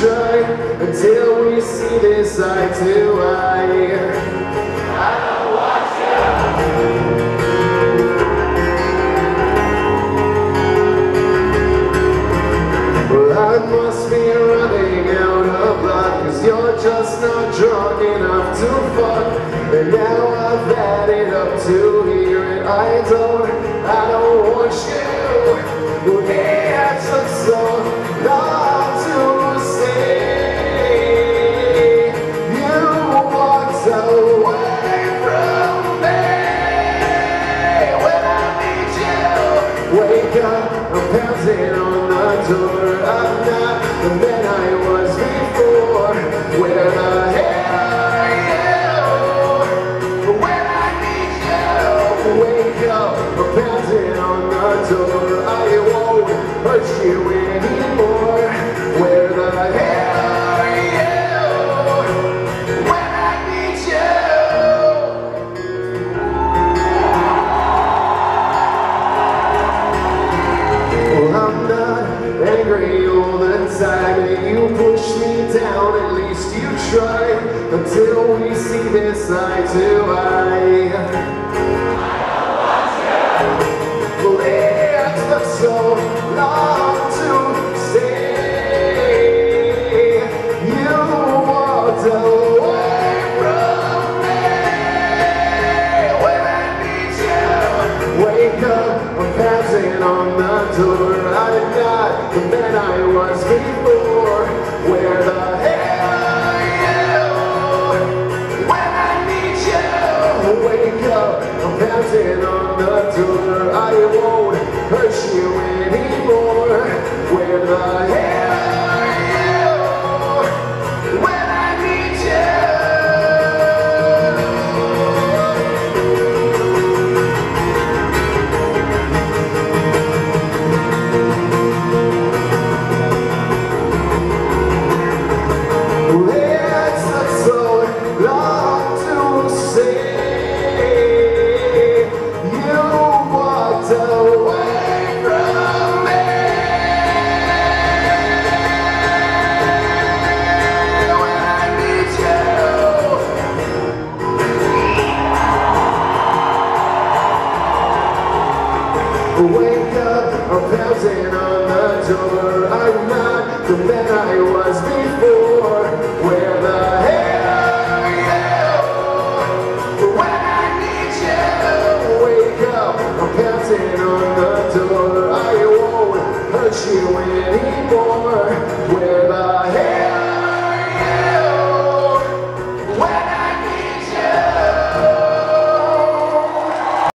try until we see this eye to eye. Must be running out of you're just not drunk enough to fuck And now I've had it up to here And I don't, I don't want you Well, it took door I'm not the man I was before the hell are you? When I need you Wake up, pounding on the door I won't hurt you try Until we see this eye to eye. Well, it took so long to say You walked away from me. When I need you. Wake up, I'm passing on the door. I'm not the man I was before passing on the door I won't hurt you anymore. Where the Wake up, I'm bouncing on the door. I'm not the man I was before. Where the hell are you? When I need you, wake up, I'm bouncing on the door. I won't hurt you anymore.